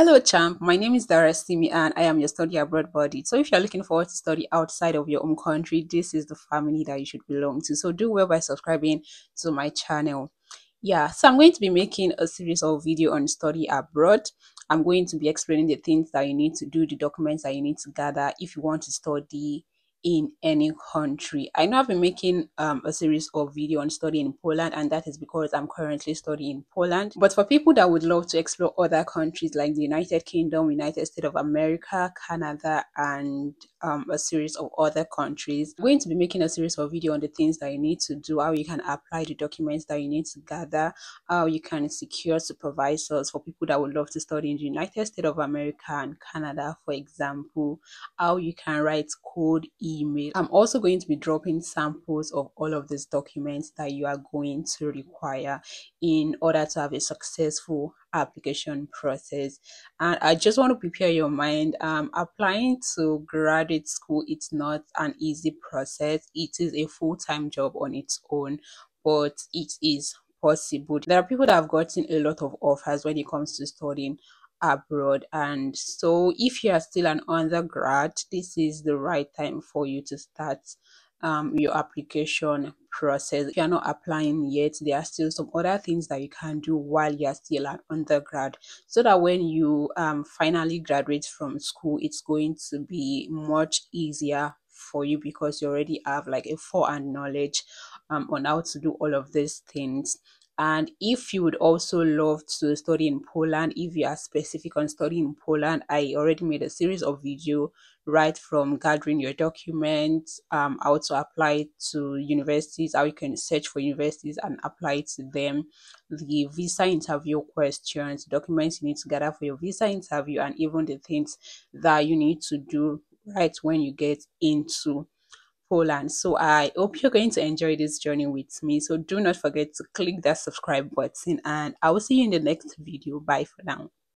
Hello, champ. My name is Dara Simi, and I am your study abroad buddy. So, if you're looking forward to study outside of your own country, this is the family that you should belong to. So, do well by subscribing to my channel. Yeah, so I'm going to be making a series of video on study abroad. I'm going to be explaining the things that you need to do, the documents that you need to gather if you want to study in any country. I know I've been making um, a series of video on studying in Poland and that is because I'm currently studying in Poland. But for people that would love to explore other countries like the United Kingdom, United States of America, Canada and um, a series of other countries, I'm going to be making a series of video on the things that you need to do, how you can apply the documents that you need to gather, how you can secure supervisors for people that would love to study in the United States of America and Canada, for example, how you can write code email. I'm also going to be dropping samples of all of these documents that you are going to require in order to have a successful application process. And i just want to prepare your mind. Um applying to graduate school. It's not an easy process. It is a full-time job on its own but it is possible. There are people that have gotten a lot of offers when it comes to studying abroad. And so if you are still an undergrad this is the right time for you to start um, your application process. If you're not applying yet there are still some other things that you can do while you're still an undergrad so that when you um, finally graduate from school it's going to be much easier for you because you already have like a forehand knowledge um, on how to do all of these things and if you would also love to study in Poland, if you are specific on studying in Poland, I already made a series of video right from gathering your documents, um, how to apply to universities, how you can search for universities and apply to them, the visa interview questions, documents you need to gather for your visa interview, and even the things that you need to do right when you get into Poland. So I hope you're going to enjoy this journey with me. So do not forget to click that subscribe button and I will see you in the next video. Bye for now.